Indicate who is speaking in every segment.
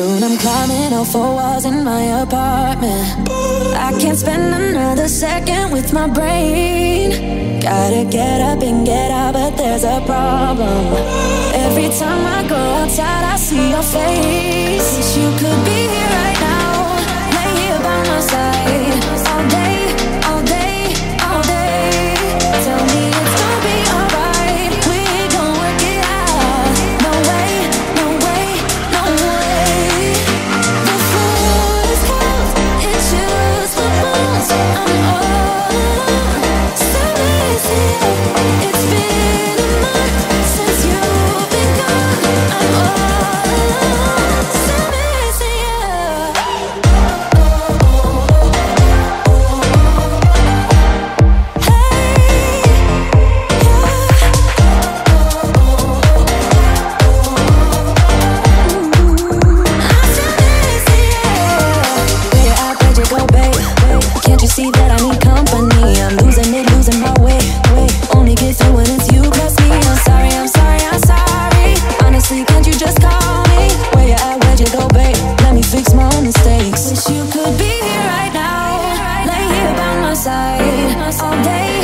Speaker 1: Soon I'm climbing all four walls in my apartment. I can't spend another second with my brain. Gotta get up and get out, but there's a problem. Every time I go outside, I see your face. mistakes. Wish you could be here right now, lay here by my side all day.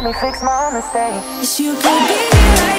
Speaker 1: let me fix my mistake. Yes, you could be right.